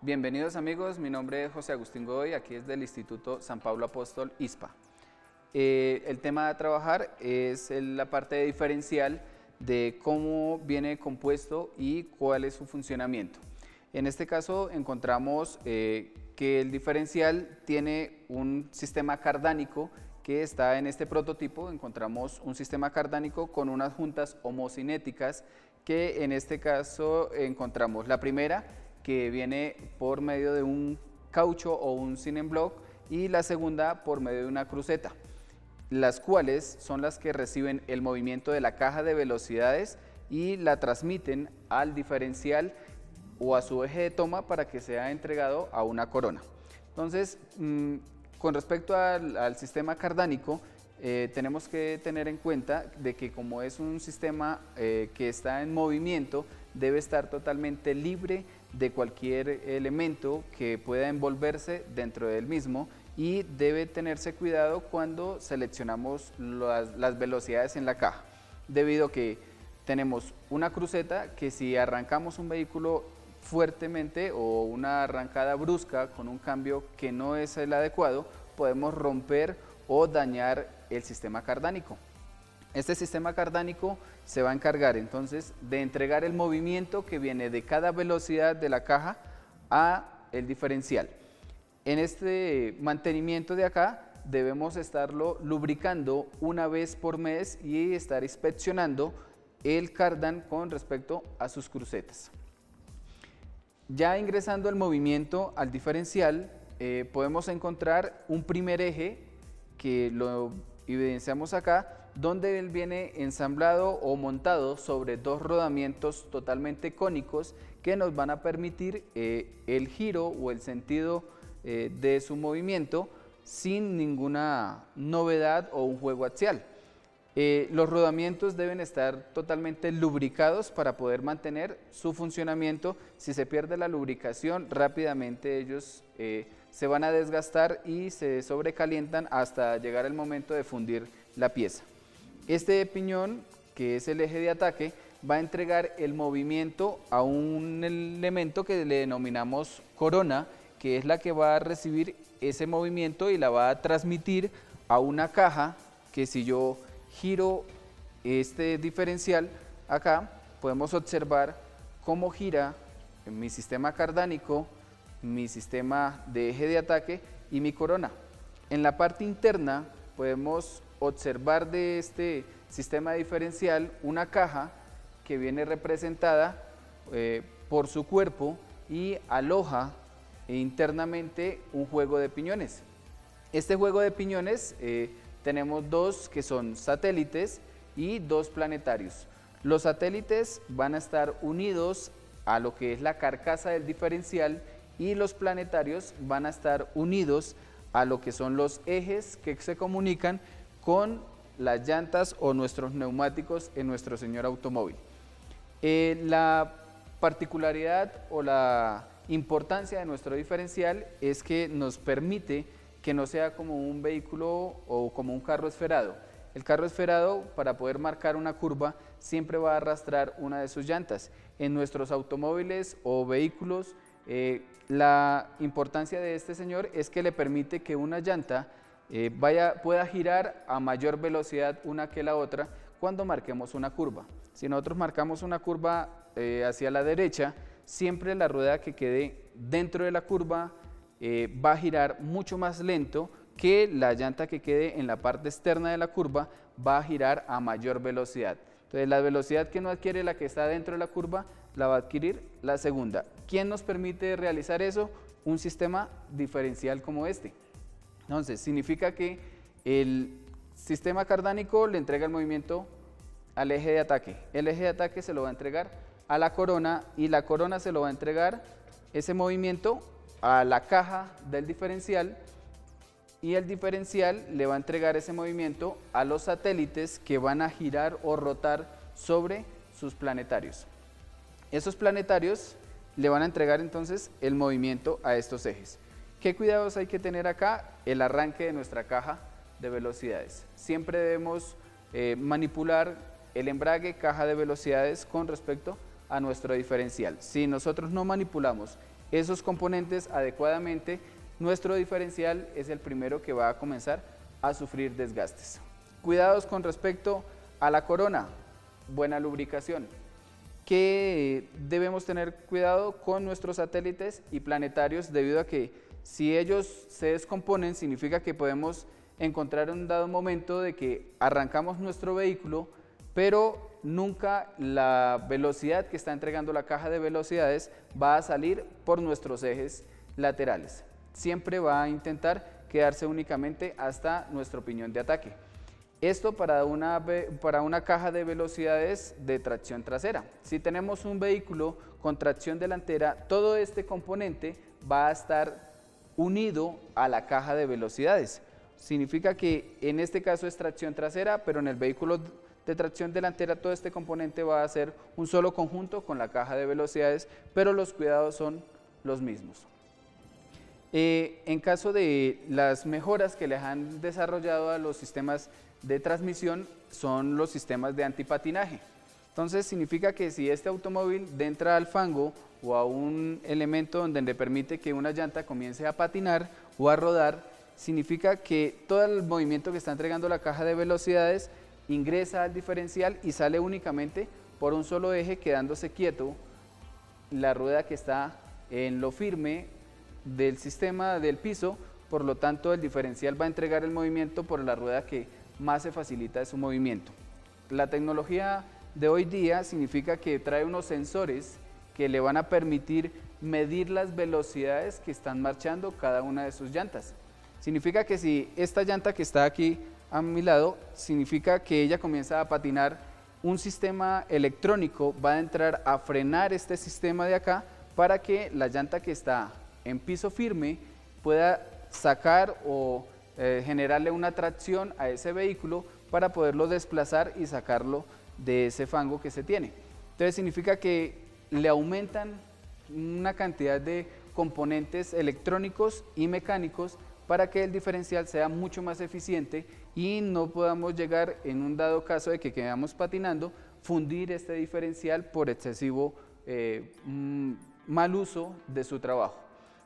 Bienvenidos amigos, mi nombre es José Agustín Godoy, aquí es del Instituto San Pablo Apóstol ISPA. Eh, el tema a trabajar es la parte de diferencial de cómo viene compuesto y cuál es su funcionamiento. En este caso encontramos eh, que el diferencial tiene un sistema cardánico que está en este prototipo. Encontramos un sistema cardánico con unas juntas homocinéticas que en este caso encontramos la primera que viene por medio de un caucho o un block y la segunda por medio de una cruceta las cuales son las que reciben el movimiento de la caja de velocidades y la transmiten al diferencial o a su eje de toma para que sea entregado a una corona. Entonces, mm, con respecto al, sistema cardánico, eh, tenemos que tener en cuenta de que como es un sistema eh, que está en movimiento, debe estar totalmente libre de cualquier elemento que pueda envolverse dentro del mismo y debe tenerse cuidado cuando seleccionamos las, velocidades en la caja, debido a que tenemos una cruceta que si arrancamos un vehículo fuertemente o una arrancada brusca con un cambio que no es el adecuado, podemos romper o dañar el sistema cardánico. Este sistema cardánico se va a encargar entonces de entregar el movimiento que viene de cada velocidad de la caja a el diferencial. En este mantenimiento de acá debemos estarlo lubricando una vez por mes y estar inspeccionando el cardan con respecto a sus crucetas. Ya ingresando el movimiento al diferencial, eh, podemos encontrar un primer eje que lo evidenciamos acá, donde él viene ensamblado o montado sobre dos rodamientos totalmente cónicos que nos van a permitir eh, el giro o el sentido eh, de su movimiento sin ninguna novedad o un juego axial. Eh, los rodamientos deben estar totalmente lubricados para poder mantener su funcionamiento. Si se pierde la lubricación, rápidamente ellos se van a desgastar y se sobrecalientan hasta llegar el momento de fundir la pieza. Este piñón, que es el eje de ataque, va a entregar el movimiento a un elemento que le denominamos corona, que es la que va a recibir ese movimiento y la va a transmitir a una caja que si yo giro este diferencial acá, podemos observar cómo gira mi sistema cardánico, mi sistema de eje de ataque y mi corona. En la parte interna podemos observar de este sistema diferencial una caja que viene representada eh, por su cuerpo y aloja internamente un juego de piñones. Este juego de piñones eh, tenemos dos que son satélites y dos planetarios. Los satélites van a estar unidos a lo que es la carcasa del diferencial y los planetarios van a estar unidos a lo que son los ejes que se comunican con las llantas o nuestros neumáticos en nuestro señor automóvil. Eh, la particularidad o la importancia de nuestro diferencial es que nos permite que no sea como un vehículo o como un carro esferado. El carro esferado, para poder marcar una curva, siempre va a arrastrar una de sus llantas. En nuestros automóviles o vehículos, eh, la importancia de este señor es que le permite que una llanta eh, vaya, pueda girar a mayor velocidad una que la otra cuando marquemos una curva. Si nosotros marcamos una curva eh, hacia la derecha, siempre la rueda que quede dentro de la curva eh, va a girar mucho más lento que la llanta que quede en la parte externa de la curva va a girar a mayor velocidad. Entonces la velocidad que no adquiere la que está dentro de la curva la va a adquirir la segunda. ¿Quién nos permite realizar eso? Un sistema diferencial como este. Entonces significa que el sistema cardánico le entrega el movimiento al eje de ataque. El eje de ataque se lo va a entregar a la corona y la corona se lo va a entregar ese movimiento a la caja del diferencial y el diferencial le va a entregar ese movimiento a los satélites que van a girar o rotar sobre sus planetarios. Esos planetarios le van a entregar entonces el movimiento a estos ejes. ¿Qué cuidados hay que tener acá? El arranque de nuestra caja de velocidades. Siempre debemos eh, manipular el embrague, caja de velocidades con respecto a nuestro diferencial. Si nosotros no manipulamos esos componentes adecuadamente, nuestro diferencial es el primero que va a comenzar a sufrir desgastes. Cuidados con respecto a la corona, buena lubricación. Que debemos tener cuidado con nuestros satélites y planetarios debido a que si ellos se descomponen significa que podemos encontrar un dado momento de que arrancamos nuestro vehículo, pero nunca la velocidad que está entregando la caja de velocidades va a salir por nuestros ejes laterales. Siempre va a intentar quedarse únicamente hasta nuestro piñón de ataque. Esto para una, para una caja de velocidades de tracción trasera. Si tenemos un vehículo con tracción delantera, todo este componente va a estar unido a la caja de velocidades. Significa que en este caso es tracción trasera, pero en el vehículo de tracción delantera todo este componente va a ser un solo conjunto con la caja de velocidades, pero los cuidados son los mismos. Eh, en caso de las mejoras que les han desarrollado a los sistemas de transmisión son los sistemas de antipatinaje. Entonces significa que si este automóvil entra al fango o a un elemento donde le permite que una llanta comience a patinar o a rodar, significa que todo el movimiento que está entregando la caja de velocidades ingresa al diferencial y sale únicamente por un solo eje quedándose quieto la rueda que está en lo firme del sistema del piso, por lo tanto el diferencial va a entregar el movimiento por la rueda que más se facilita su movimiento. La tecnología de hoy día significa que trae unos sensores que le van a permitir medir las velocidades que están marchando cada una de sus llantas. Significa que si esta llanta que está aquí a mi lado, significa que ella comienza a patinar, un sistema electrónico va a entrar a frenar este sistema de acá para que la llanta que está en piso firme pueda sacar o eh, generarle una tracción a ese vehículo para poderlo desplazar y sacarlo de ese fango que se tiene. Entonces significa que le aumentan una cantidad de componentes electrónicos y mecánicos para que el diferencial sea mucho más eficiente y no podamos llegar en un dado caso de que quedamos patinando, fundir este diferencial por excesivo eh, mm, mal uso de su trabajo.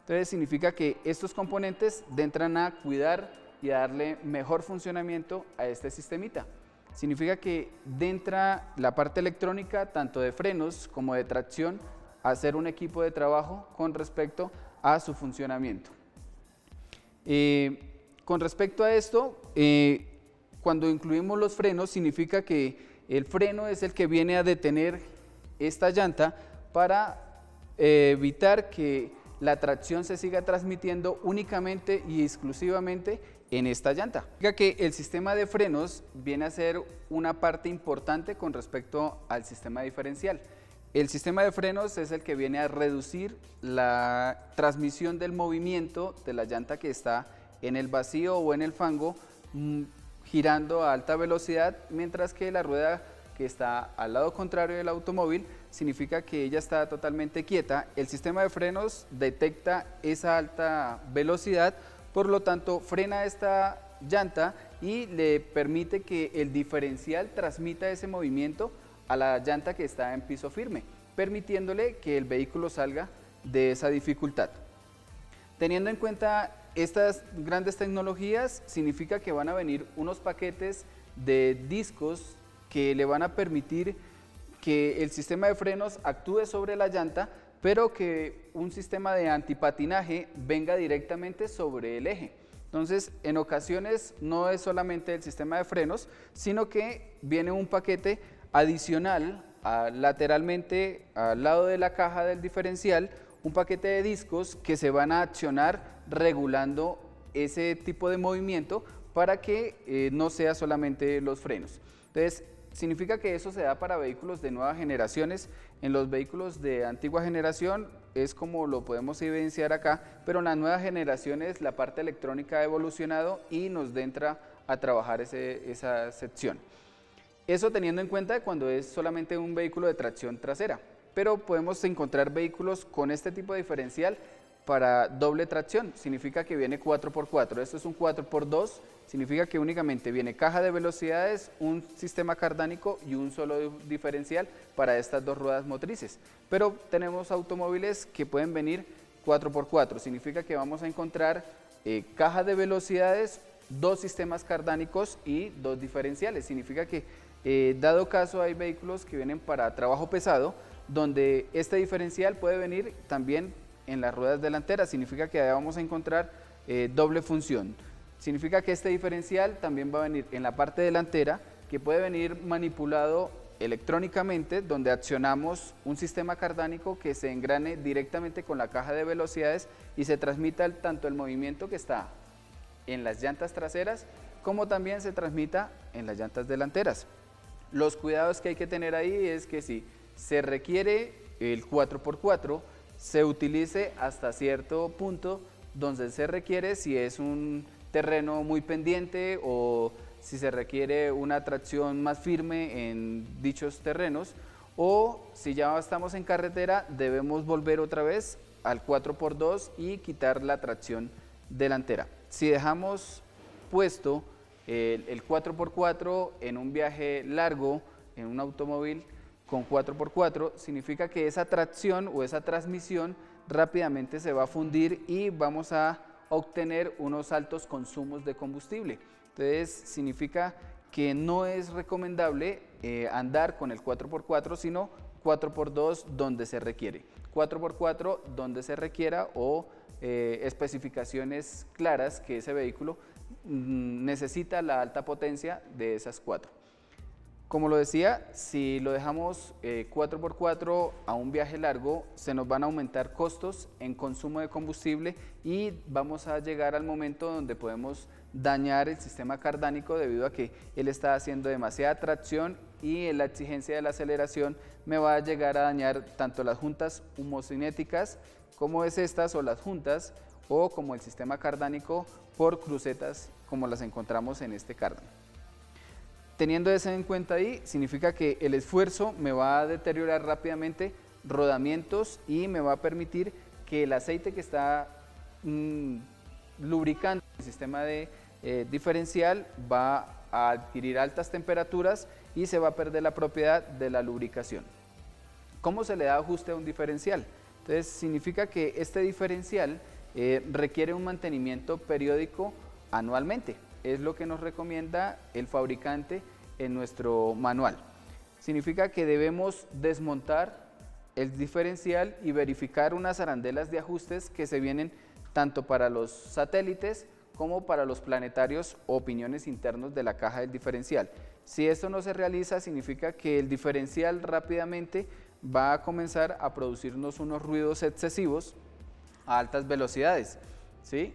Entonces significa que estos componentes entran a cuidar y darle mejor funcionamiento a este sistemita. Significa que entra la parte electrónica, tanto de frenos como de tracción, hacer un equipo de trabajo con respecto a su funcionamiento. Eh, con respecto a esto, eh, cuando incluimos los frenos, significa que el freno es el que viene a detener esta llanta para eh, evitar que la tracción se siga transmitiendo únicamente y exclusivamente en esta llanta. Significa que el sistema de frenos viene a ser una parte importante con respecto al sistema diferencial. El sistema de frenos es el que viene a reducir la transmisión del movimiento de la llanta que está en el vacío o en el fango mm, girando a alta velocidad, mientras que la rueda que está al lado contrario del automóvil significa que ella está totalmente quieta. El sistema de frenos detecta esa alta velocidad por lo tanto, frena esta llanta y le permite que el diferencial transmita ese movimiento a la llanta que está en piso firme, permitiéndole que el vehículo salga de esa dificultad. Teniendo en cuenta estas grandes tecnologías, significa que van a venir unos paquetes de discos que le van a permitir que el sistema de frenos actúe sobre la llanta pero que un sistema de antipatinaje venga directamente sobre el eje. Entonces, en ocasiones no es solamente el sistema de frenos, sino que viene un paquete adicional lateralmente al lado de la caja del diferencial, un paquete de discos que se van a accionar regulando ese tipo de movimiento para que eh, no sea solamente los frenos. Entonces, significa que eso se da para vehículos de nuevas generaciones. En los vehículos de antigua generación es como lo podemos evidenciar acá, pero en las nuevas generaciones la parte electrónica ha evolucionado y nos entra a trabajar esa sección. Eso teniendo en cuenta cuando es solamente un vehículo de tracción trasera, pero podemos encontrar vehículos con este tipo de diferencial para doble tracción, significa que viene 4x4, esto es un 4x2, significa que únicamente viene caja de velocidades, un sistema cardánico y un solo diferencial para estas dos ruedas motrices. Pero tenemos automóviles que pueden venir 4x4. Significa que vamos a encontrar eh, caja de velocidades, dos sistemas cardánicos y dos diferenciales. Significa que, eh, dado caso, hay vehículos que vienen para trabajo pesado, donde este diferencial puede venir también en las ruedas delanteras. Significa que vamos a encontrar eh, doble función. Significa que este diferencial también va a venir en la parte delantera, que puede venir manipulado electrónicamente, donde accionamos un sistema cardánico que se engrane directamente con la caja de velocidades y se transmita tanto el movimiento que está en las llantas traseras, como también se transmita en las llantas delanteras. Los cuidados que hay que tener ahí es que si se requiere el 4x4, se utilice hasta cierto punto donde se requiere si es un terreno muy pendiente o si se requiere una tracción más firme en dichos terrenos o si ya estamos en carretera debemos volver otra vez al 4x2 y quitar la tracción delantera. Si dejamos puesto el, el 4x4 en un viaje largo, en un automóvil con 4x4, significa que esa tracción o esa transmisión rápidamente se va a fundir y vamos a obtener unos altos consumos de combustible. Entonces significa que no es recomendable eh, andar con el 4x4, sino 4x2 donde se requiere. 4x4 donde se requiera o eh, especificaciones claras que ese vehículo mm, necesita la alta potencia de esas cuatro. Como lo decía, si lo dejamos 4x4 eh, a un viaje largo, se nos van a aumentar costos en consumo de combustible y vamos a llegar al momento donde podemos dañar el sistema cardánico debido a que él está haciendo demasiada tracción y la exigencia de la aceleración me va a llegar a dañar tanto las juntas homocinéticas como es estas o las juntas o como el sistema cardánico por crucetas como las encontramos en este cardan. Teniendo eso en cuenta ahí, significa que el esfuerzo me va a deteriorar rápidamente rodamientos y me va a permitir que el aceite que está mm, lubricando el sistema de eh, diferencial va a adquirir altas temperaturas y se va a perder la propiedad de la lubricación. ¿Cómo se le da ajuste a un diferencial? Entonces significa que este diferencial eh, requiere un mantenimiento periódico anualmente. Es lo que nos recomienda el fabricante en nuestro manual. Significa que debemos desmontar el diferencial y verificar unas arandelas de ajustes que se vienen tanto para los satélites como para los planetarios o piñones internos de la caja del diferencial. Si esto no se realiza, significa que el diferencial rápidamente va a comenzar a producirnos unos ruidos excesivos a altas velocidades. ¿sí?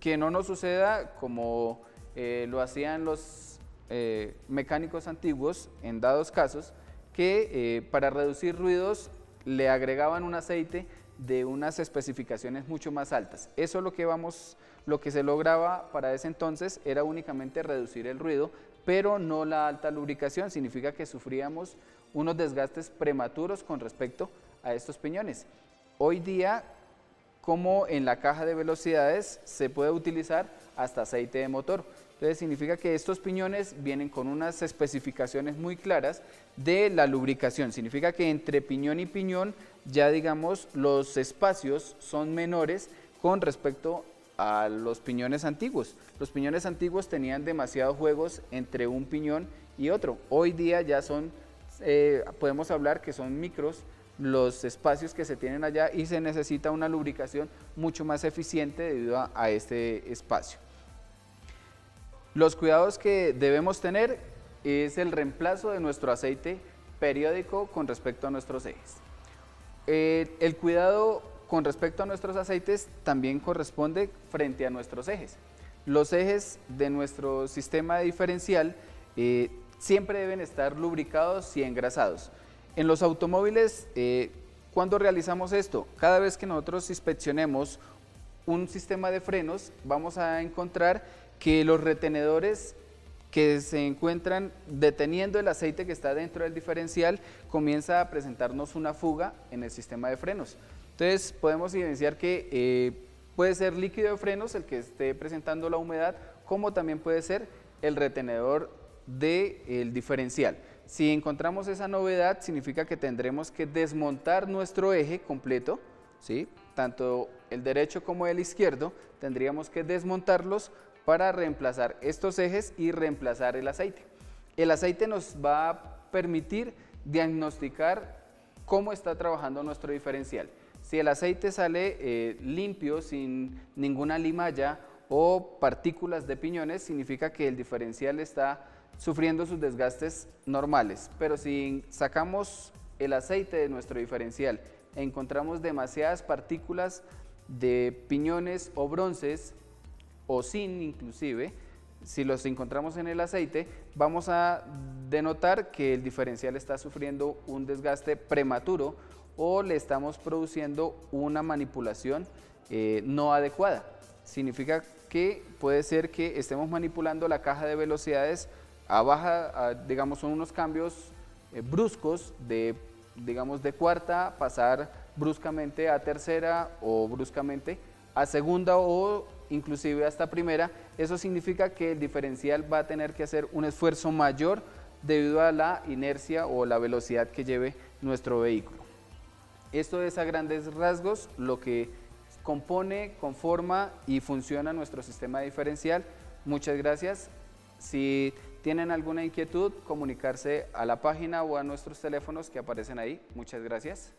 Que no nos suceda como eh, lo hacían los eh, mecánicos antiguos en dados casos, que eh, para reducir ruidos le agregaban un aceite de unas especificaciones mucho más altas. Eso lo que vamos lo que se lograba para ese entonces era únicamente reducir el ruido, pero no la alta lubricación, significa que sufríamos unos desgastes prematuros con respecto a estos piñones. Hoy día, como en la caja de velocidades, se puede utilizar hasta aceite de motor. Entonces significa que estos piñones vienen con unas especificaciones muy claras de la lubricación. Significa que entre piñón y piñón ya digamos los espacios son menores con respecto a los piñones antiguos. Los piñones antiguos tenían demasiados juegos entre un piñón y otro. Hoy día ya son, eh, podemos hablar que son micros los espacios que se tienen allá y se necesita una lubricación mucho más eficiente debido a, a este espacio. Los cuidados que debemos tener es el reemplazo de nuestro aceite periódico con respecto a nuestros ejes. Eh, el cuidado con respecto a nuestros aceites también corresponde frente a nuestros ejes. Los ejes de nuestro sistema diferencial eh, siempre deben estar lubricados y engrasados. En los automóviles, eh, cuando realizamos esto? Cada vez que nosotros inspeccionemos un sistema de frenos, vamos a encontrar que los retenedores que se encuentran deteniendo el aceite que está dentro del diferencial comienza a presentarnos una fuga en el sistema de frenos. Entonces podemos evidenciar que eh, puede ser líquido de frenos el que esté presentando la humedad, como también puede ser el retenedor del diferencial. Si encontramos esa novedad, significa que tendremos que desmontar nuestro eje completo, ¿sí? tanto el derecho como el izquierdo, tendríamos que desmontarlos para reemplazar estos ejes y reemplazar el aceite. El aceite nos va a permitir diagnosticar cómo está trabajando nuestro diferencial. Si el aceite sale eh, limpio, sin ninguna limalla o partículas de piñones, significa que el diferencial está sufriendo sus desgastes normales. Pero si sacamos el aceite de nuestro diferencial e encontramos demasiadas partículas de piñones o bronces, o sin inclusive, si los encontramos en el aceite, vamos a denotar que el diferencial está sufriendo un desgaste prematuro o le estamos produciendo una manipulación eh, no adecuada. Significa que puede ser que estemos manipulando la caja de velocidades a baja, digamos, son unos cambios eh, bruscos de, digamos, de cuarta, pasar bruscamente a tercera o bruscamente a segunda o inclusive hasta primera, eso significa que el diferencial va a tener que hacer un esfuerzo mayor debido a la inercia o la velocidad que lleve nuestro vehículo. Esto es a grandes rasgos lo que compone, conforma y funciona nuestro sistema diferencial. Muchas gracias. Si tienen alguna inquietud, comunicarse a la página o a nuestros teléfonos que aparecen ahí. Muchas gracias.